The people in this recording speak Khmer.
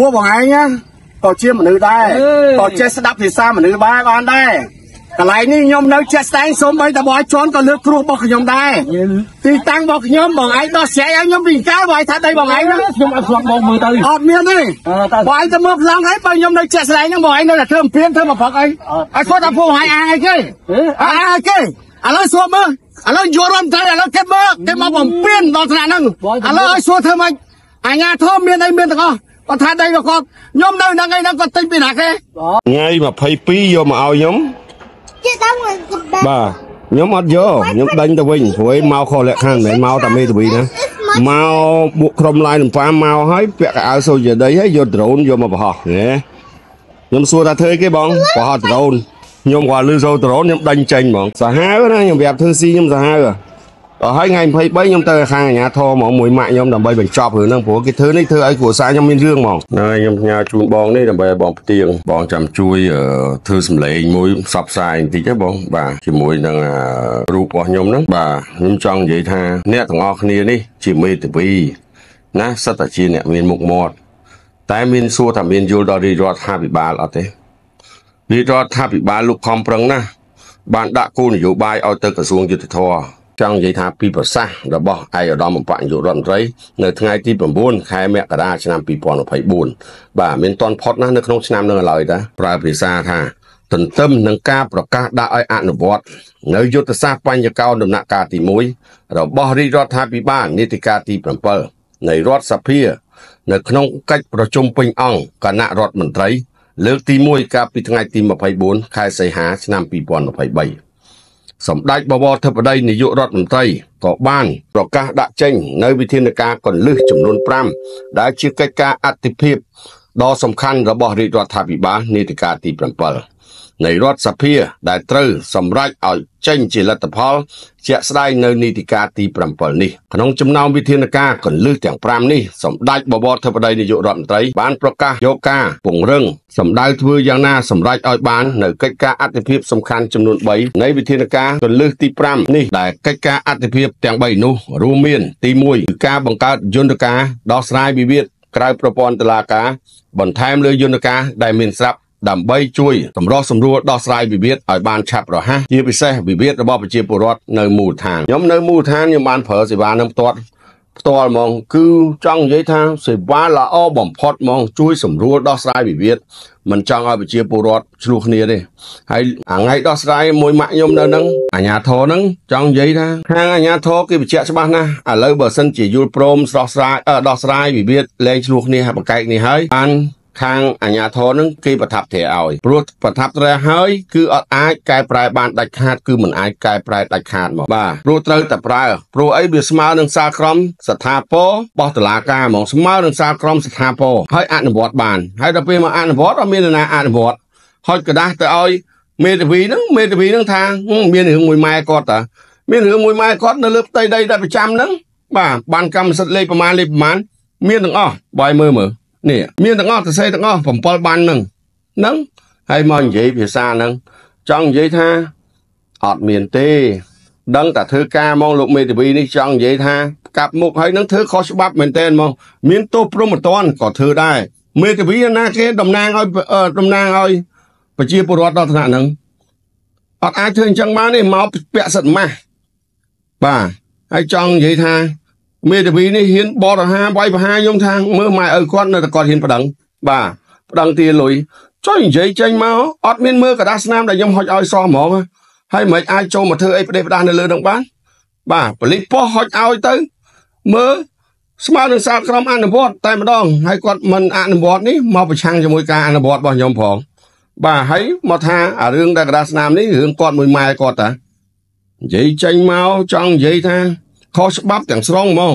ពួកបងឯងណាក៏ជាមនុស្សដែរក៏ចេះស្ដាប់ភាសាមនុស្សបានបានដែរកន្លែងនេះខ្ញុំនៅជាក់ស្ដែងសូម្បីតែបងជន់ក៏លើកគ្រោះរបស់ខ្ញុំដែរទីតាំងរបស់ខ្ញុំបងឯងដោះស្រាយឲ្យខ្ញុំពីកាលបងឯងថាដីបងឯងហ្នឹងខ្ញុំអត់ស្លាប់មកមើលទៅអត់មានទេអឺតើបងឯងទៅមើលខ្លាំងហើយបើខ្ញុំនៅជាក់ស្ដែងហ្នឹងបងឯងនៅតែធ្វើអំពីនធ្វើមកផឹកអីឲ្យគាត់ថាពួកបងឯងអាងអីគេអាងអីគេឥឡូវសួរមើលឥឡូវយករំត្រីឥឡូវគេមើលគេមកបំពេញដល់ថ្នាក់ហ្នឹងឥឡូវឲ្យសួរធ្វើម៉េចអាញាធមមានអីមានទាំងអស់ គាត់ថាដីរបស់គាត់ខ្ញុំនៅហ្នឹងឯងហ្នឹងគាត់ទិញពីណាគេថ្ងៃ22យកមកឲ្យខ្ញុំ Chị tao người cực đẹp បាទខ្ញុំអត់យកខ្ញុំដេញទៅវិញព្រោះឯងមកខុសលក្ខខណ្ឌមិនមែនមកតែមេធាវីណាមកបួកក្រុមឡាយនឹងប៉ាមកហើយពាក់កៅអៅសូជាដីហើយយកដ្រូនយកមកបង្ហោះណាខ្ញុំសួរថាធ្វើអីគេបងបង្ហោះដ្រូនខ្ញុំគាត់លឺសូដ្រូនខ្ញុំដេញចេញហ្មងសាហាវណាខ្ញុំប្រាប់ធ្វើស៊ីខ្ញុំសាហាវ ដល់ហើយថ្ងៃ23ខ្ញុំទៅខាងអាជ្ញាធរហ្មងមួយម៉ាក់ខ្ញុំដើម្បីបញ្ចប់រឿងហ្នឹងព្រោះគេធ្វើនេះធ្វើឲ្យគ្រួសារខ្ញុំមានរឿងហ្មងហើយខ្ញុំផ្ញើជូនបងនេះដើម្បីឲ្យបងផ្ទៀងបងចាំជួយអឺធ្វើសម្លេងមួយផ្សព្វផ្សាយបន្តិចណាបងបាទជាមួយនឹងអារូបរបស់ខ្ញុំហ្នឹងបាទខ្ញុំចង់និយាយថាអ្នកទាំងអស់គ្នានេះជាមេធាវីណាសិតតែជាអ្នកមានមុខមាត់តែមានសួរថាមានយល់ដល់រាជរដ្ឋាភិបាលអត់ទេរាជរដ្ឋាភិបាលលោកខំប្រឹងណាស់បានដាក់គោលនយោបាយឲ្យទៅក្រសួងយុទ្ធភ័ព ចង់និយាយថាពីប្រសាសន៍របស់ឯកឧត្តមបកនាយករដ្ឋមន្ត្រីនៅថ្ងៃទី9ខែមករាឆ្នាំ2024បាទមានតន់ផុតណាស់នៅក្នុងឆ្នាំនឹងឡើយតាប្រើភាសាថាទន្ទឹមនឹងការប្រកាសដាក់ឲ្យអនុវត្តនៅយុទ្ធសាស្ត្របញ្ញកោនដំណាក់កាលទី1របស់រាជរដ្ឋាភិបាលនីតិកាលទី7នៃរដ្ឋសភា នៅក្នុងកិច្ចប្រជុំពេញអង្គគណៈរដ្ឋមន្ត្រី លើកទី1កាលពីថ្ងៃទី24ខែសីហាឆ្នាំ2023 សម្ដេចបវរធិបតីនាយករដ្ឋមន្ត្រីក៏បានប្រកាសដាក់ចេញនៅវិធានការកន្លឹះចំនួន5ដែលជាកិច្ចការអតិភិបដ៏សំខាន់របស់រាជរដ្ឋាភិបាលនីតិកាលទី7 នៃរដ្ឋសភាដែលត្រូវសម្រេចឲ្យចេញជាលទ្ធផលជាក់ស្ដែងនៅនីតិកាលទី7នេះក្នុងចំណោមវិធានការកន្លឹះទាំង5នេះសម្ដេចបវរធិបតីនាយករដ្ឋមន្ត្រីបានប្រកាសយកការពង្រឹងសម្ដៅធ្វើយ៉ាងណាសម្រេចឲ្យបាននៅកិច្ចការអតិភិបសំខាន់ចំនួន3នៃវិធានការកន្លឹះទី5នេះដែលកិច្ចការអតិភិបទាំង3នោះរួមមានទី1គឺការបង្កើតយន្តការដោះស្រាយវិវាទក្រៅប្រព័ន្ធតុលាការបន្ថែមលើយន្តការដែលមានស្រាប់ ដើម្បីជួយសម្រោះសម្រួលដោះស្រាយវិវាទឲ្យបានឆាប់រហ័សជាពិសេសវិវាទរបស់ប្រជាពលរដ្ឋនៅមូលដ្ឋានខ្ញុំនៅមូលដ្ឋានខ្ញុំបានប្រើសេវានឹងផ្ទាត់ផ្ទាល់ហ្មងគឺចង់និយាយថាសេវាល្អបំផុតហ្មងជួយសម្រួលដោះស្រាយវិវាទមិនចង់ឲ្យប្រជាពលរដ្ឋឆ្លោះគ្នាទេហើយអាថ្ងៃដោះស្រាយមួយម៉ាក់ខ្ញុំនៅហ្នឹងអាញាធរហ្នឹងចង់និយាយថាខាងអាញាធរគេបញ្ជាក់ច្បាស់ណាស់ឥឡូវបើសិនជាយល់ព្រមដោះស្រាយអឺដោះស្រាយវិវាទលែងឆ្លោះគ្នាហើយបង្កែកនេះហើយបាន ខាងអាជ្ញាធរនឹងគេប្រថាប់ត្រាឲ្យព្រោះប្រថាប់ត្រាហើយគឺអត់អាចកែប្រែបានដាច់ខាតគឺមិនអាចកែប្រែដាច់ខាតមកបាទព្រោះត្រូវតែប្រើព្រោះអីវាស្មើនឹងសាលក្រមស្ថាពរបោះតឡាការហ្មងស្មើនឹងសាលក្រមស្ថាពរហើយអនុវត្តបានហើយដល់ពេលមកអនុវត្តអត់មាននរណាអនុវត្តហុចกระดาษទៅឲ្យមេធាវីហ្នឹងមេធាវីហ្នឹងថាហឹមមានរឿងមួយម៉ែគាត់តាមានរឿងមួយម៉ែគាត់នៅលើផ្ទៃដីដែលប្រចាំហ្នឹងបាទបានកម្មសិទ្ធិលេខប្រមាណលេខប្រមាណមានទាំងអស់បាយមើលមើល នេះមានទាំងអស់សរសេរទាំងអស់7បានហ្នឹងហ្នឹងហើយមកនិយាយភាសាហ្នឹងចង់និយាយថាអត់មានទេ ដឹងតែធ្វើការហ្មងលោកមេធាវីនេះចង់និយាយថាកាប់មុខហើយនឹងធ្វើខុសច្បាប់មែនតើហ្មងមានទោសព្រមត្តនក៏ធ្វើដែរមេធាវីណាគេតំណាងឲ្យអឺតំណាងឲ្យប្រជាពលរដ្ឋដល់ថ្នាក់ហ្នឹងអត់អាចធ្វើអញ្ចឹងបានទេមកពាក់សិទ្ធិម៉ាស់បាទហើយចង់និយាយថា មេធាវីនេះហ៊ានបរិហាវាយប្រហារខ្ញុំថាមើលម៉ែឪគាត់នៅតែគាត់ហ៊ានប្តឹងបាទប្តឹងទាលុយចុះនិយាយចេញមកអត់មានមើលกระดาษស្នាមដែលខ្ញុំហុចឲ្យសោះហ្មងហើយមិនអាចចូលមកធ្វើអីប្រទេសផ្ដាស់នៅលើនឹងបាន បាទប៉ូលីសប៉ុស្តិ៍ហុចឲ្យទៅមើលស្មើនឹងសាលក្រមអនុវត្តតែម្ដងហើយគាត់មិនអនុវត្តនេះមកប្រឆាំងជាមួយការអនុវត្តរបស់ខ្ញុំផងបាទហើយមកថាអារឿងដែលกระดาษស្នាមនេះរឿងគាត់មួយម៉ែគាត់តានិយាយចេញមកចង់និយាយថា ខុសច្បាប់ទាំងស្រុងហ្មង